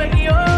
when You.